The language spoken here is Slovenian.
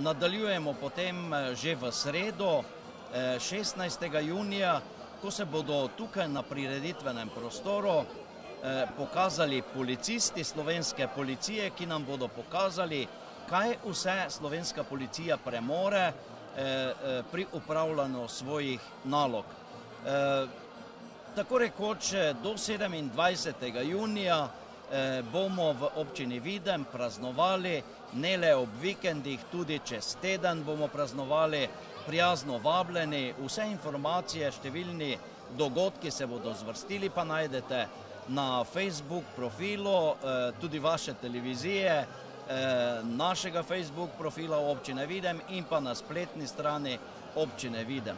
Nadaljujemo potem eh, že v sredo, eh, 16. junija, ko se bodo tukaj na prireditvenem prostoru eh, pokazali policisti slovenske policije, ki nam bodo pokazali, kaj vse slovenska policija premore eh, eh, pri upravljanju svojih nalog. Eh, Tako rekoč eh, do 27. junija eh, bomo v občini Videm praznovali, ne le ob vikendih, tudi čez teden bomo praznovali, prijazno vabljeni, vse informacije, številni dogodki se bodo zvrstili, pa najdete na Facebook profilu, eh, tudi vaše televizije, eh, našega Facebook profila občine Videm in pa na spletni strani občine Videm.